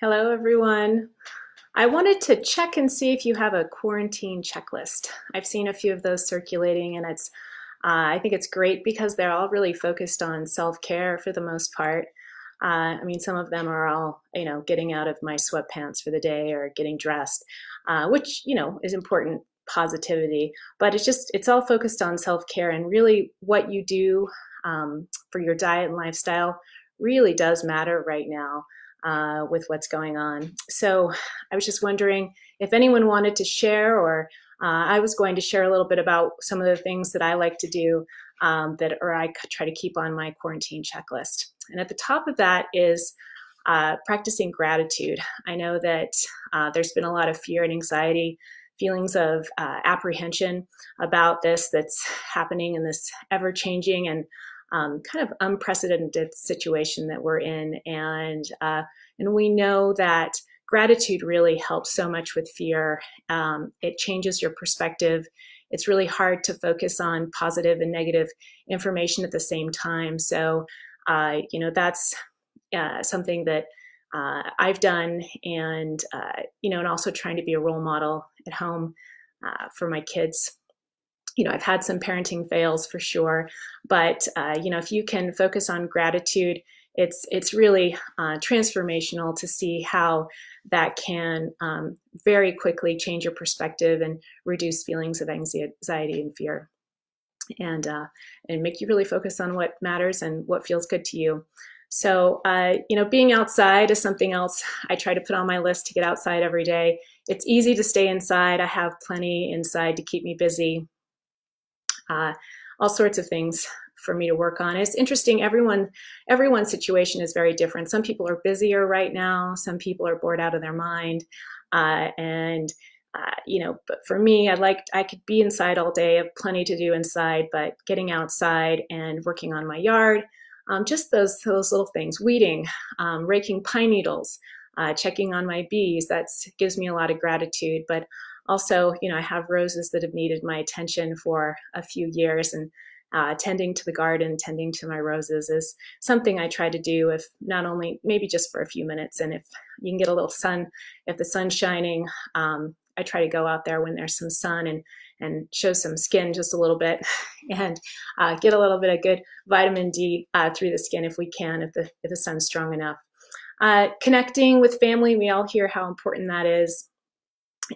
Hello, everyone. I wanted to check and see if you have a quarantine checklist. I've seen a few of those circulating, and it's uh, I think it's great because they're all really focused on self-care for the most part. Uh, I mean, some of them are all, you know, getting out of my sweatpants for the day or getting dressed, uh, which, you know, is important positivity. But it's just, it's all focused on self-care and really what you do um, for your diet and lifestyle really does matter right now uh, with what's going on. So I was just wondering if anyone wanted to share, or uh, I was going to share a little bit about some of the things that I like to do um, that, or I try to keep on my quarantine checklist. And at the top of that is uh, practicing gratitude. I know that uh, there's been a lot of fear and anxiety feelings of uh, apprehension about this that's happening in this ever changing and um, kind of unprecedented situation that we're in, and uh, and we know that gratitude really helps so much with fear. Um, it changes your perspective. It's really hard to focus on positive and negative information at the same time. So, uh, you know, that's uh, something that uh, I've done, and uh, you know, and also trying to be a role model at home uh, for my kids you know, I've had some parenting fails for sure, but uh, you know, if you can focus on gratitude, it's it's really uh, transformational to see how that can um, very quickly change your perspective and reduce feelings of anxiety and fear, and uh, and make you really focus on what matters and what feels good to you. So, uh, you know, being outside is something else I try to put on my list to get outside every day. It's easy to stay inside. I have plenty inside to keep me busy uh, all sorts of things for me to work on. It's interesting. Everyone, everyone's situation is very different. Some people are busier right now. Some people are bored out of their mind, uh, and uh, you know. But for me, I like I could be inside all day. Have plenty to do inside, but getting outside and working on my yard, um, just those those little things, weeding, um, raking pine needles. Uh, checking on my bees that gives me a lot of gratitude but also, you know, I have roses that have needed my attention for a few years and uh, tending to the garden, tending to my roses is something I try to do if not only maybe just for a few minutes. And if you can get a little sun, if the sun's shining, um, I try to go out there when there's some sun and and show some skin just a little bit and uh, get a little bit of good vitamin D uh, through the skin if we can, if the, if the sun's strong enough. Uh, connecting with family, we all hear how important that is.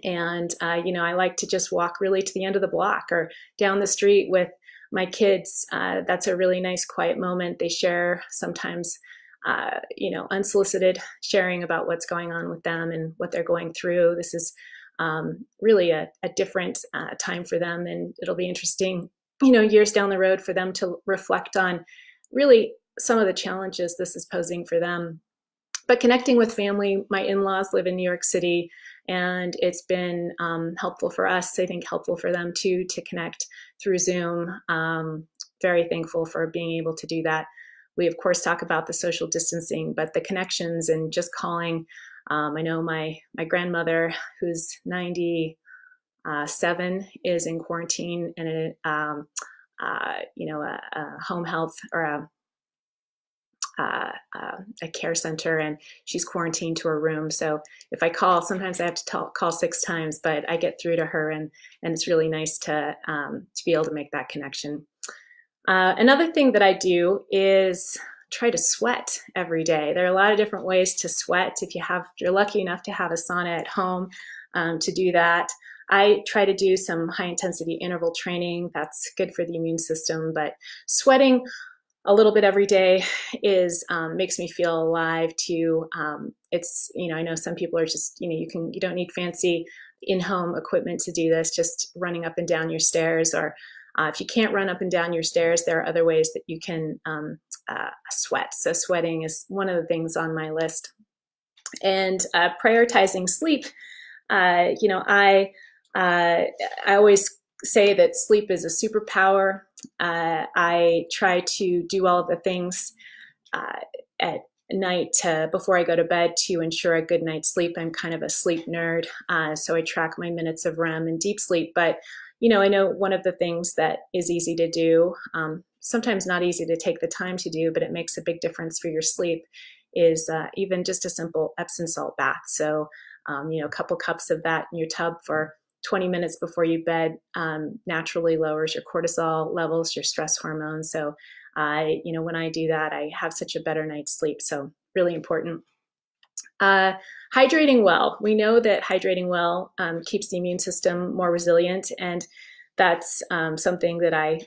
And, uh, you know, I like to just walk really to the end of the block or down the street with my kids. Uh, that's a really nice, quiet moment. They share sometimes, uh, you know, unsolicited sharing about what's going on with them and what they're going through. This is um, really a, a different uh, time for them. And it'll be interesting, you know, years down the road for them to reflect on really some of the challenges this is posing for them but connecting with family, my in-laws live in New York City, and it's been um, helpful for us. I think helpful for them too to connect through Zoom. Um, very thankful for being able to do that. We of course talk about the social distancing, but the connections and just calling. Um, I know my my grandmother, who's 97, is in quarantine in a um, uh, you know a, a home health or a uh, uh, a care center and she's quarantined to her room. So if I call, sometimes I have to call six times, but I get through to her and, and it's really nice to, um, to be able to make that connection. Uh, another thing that I do is try to sweat every day. There are a lot of different ways to sweat. If you have, you're lucky enough to have a sauna at home um, to do that. I try to do some high intensity interval training. That's good for the immune system, but sweating a little bit every day is um, makes me feel alive too. Um, it's you know I know some people are just you know you can you don't need fancy in-home equipment to do this. Just running up and down your stairs, or uh, if you can't run up and down your stairs, there are other ways that you can um, uh, sweat. So sweating is one of the things on my list, and uh, prioritizing sleep. Uh, you know I uh, I always say that sleep is a superpower. Uh, I try to do all of the things uh, at night to, before I go to bed to ensure a good night's sleep. I'm kind of a sleep nerd, uh, so I track my minutes of REM and deep sleep. But you know, I know one of the things that is easy to do, um, sometimes not easy to take the time to do, but it makes a big difference for your sleep, is uh, even just a simple Epsom salt bath. So, um, you know, a couple cups of that in your tub for 20 minutes before you bed um, naturally lowers your cortisol levels, your stress hormones. So, I, you know, when I do that, I have such a better night's sleep. So, really important. Uh, hydrating well. We know that hydrating well um, keeps the immune system more resilient, and that's um, something that I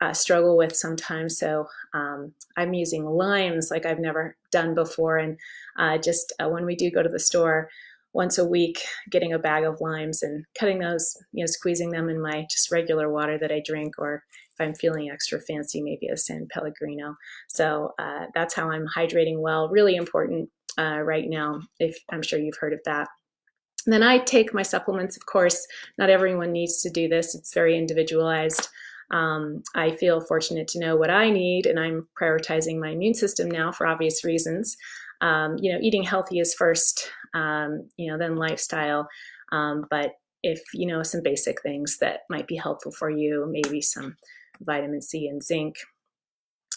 uh, struggle with sometimes. So um, I'm using limes like I've never done before, and uh, just uh, when we do go to the store once a week, getting a bag of limes and cutting those, you know, squeezing them in my just regular water that I drink, or if I'm feeling extra fancy, maybe a San Pellegrino. So uh, that's how I'm hydrating well. Really important uh, right now. If I'm sure you've heard of that. And then I take my supplements, of course. Not everyone needs to do this. It's very individualized. Um, I feel fortunate to know what I need, and I'm prioritizing my immune system now for obvious reasons. Um, you know, eating healthy is first, um, you know, then lifestyle. Um, but if you know some basic things that might be helpful for you, maybe some vitamin C and zinc.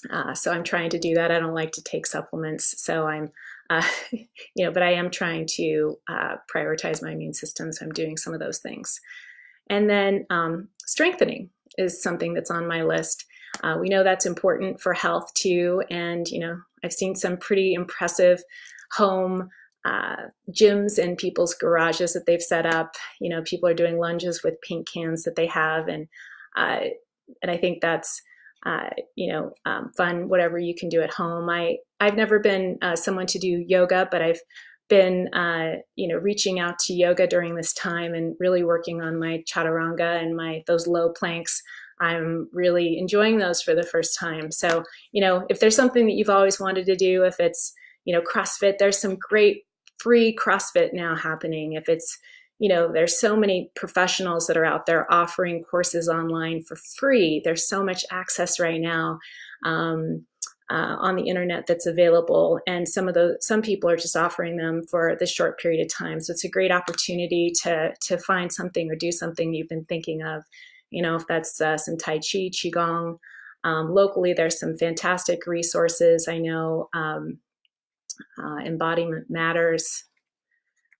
Uh, so I'm trying to do that. I don't like to take supplements, so I'm, uh, you know, but I am trying to uh, prioritize my immune system. So I'm doing some of those things, and then um, strengthening is something that's on my list. Uh, we know that's important for health too. And, you know, I've seen some pretty impressive home uh, gyms in people's garages that they've set up. You know, people are doing lunges with paint cans that they have. And, uh, and I think that's, uh, you know, um, fun, whatever you can do at home. I, I've never been uh, someone to do yoga, but I've been, uh, you know, reaching out to yoga during this time and really working on my chaturanga and my those low planks. I'm really enjoying those for the first time. So, you know, if there's something that you've always wanted to do, if it's, you know, CrossFit, there's some great free CrossFit now happening. If it's, you know, there's so many professionals that are out there offering courses online for free. There's so much access right now. Um, uh, on the internet that's available and some of the some people are just offering them for this short period of time so it's a great opportunity to to find something or do something you've been thinking of you know if that's uh, some tai chi qigong um, locally there's some fantastic resources i know um, uh, embodiment matters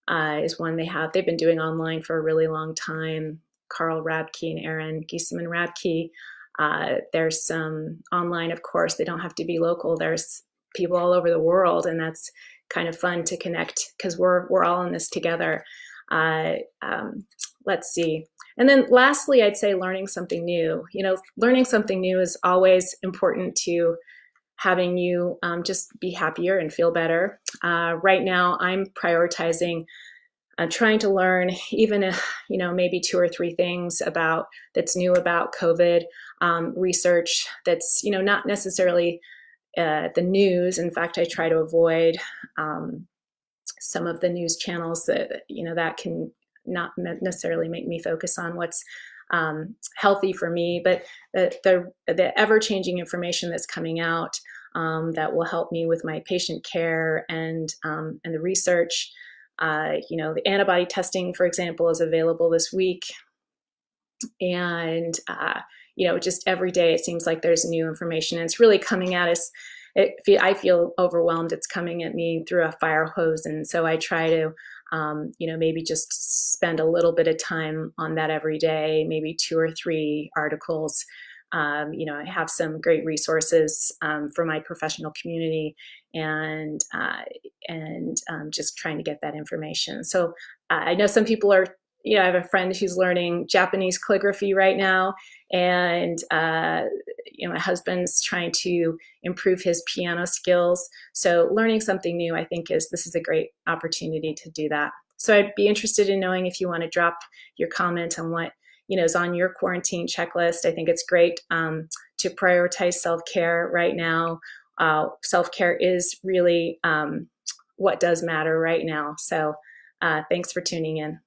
uh, is one they have they've been doing online for a really long time carl rabke and erin geesaman rabke uh, there's some online, of course, they don't have to be local. There's people all over the world, and that's kind of fun to connect because we're we're all in this together. Uh, um, let's see. And then lastly, I'd say learning something new. You know, learning something new is always important to having you um, just be happier and feel better. Uh, right now, I'm prioritizing uh, trying to learn even you know maybe two or three things about that's new about covid um, research that's you know not necessarily uh, the news in fact i try to avoid um, some of the news channels that you know that can not necessarily make me focus on what's um, healthy for me but the, the, the ever-changing information that's coming out um, that will help me with my patient care and um, and the research uh, you know, the antibody testing, for example, is available this week. And, uh, you know, just every day it seems like there's new information. And it's really coming at us. It, I feel overwhelmed. It's coming at me through a fire hose. And so I try to, um, you know, maybe just spend a little bit of time on that every day, maybe two or three articles um, you know, I have some great resources um, for my professional community and uh, and um, just trying to get that information. So uh, I know some people are, you know, I have a friend who's learning Japanese calligraphy right now, and uh, you know, my husband's trying to improve his piano skills. So learning something new, I think, is this is a great opportunity to do that. So I'd be interested in knowing if you want to drop your comment on what you know is on your quarantine checklist. I think it's great um, to prioritize self care right now. Uh, self care is really um, what does matter right now. So uh, thanks for tuning in.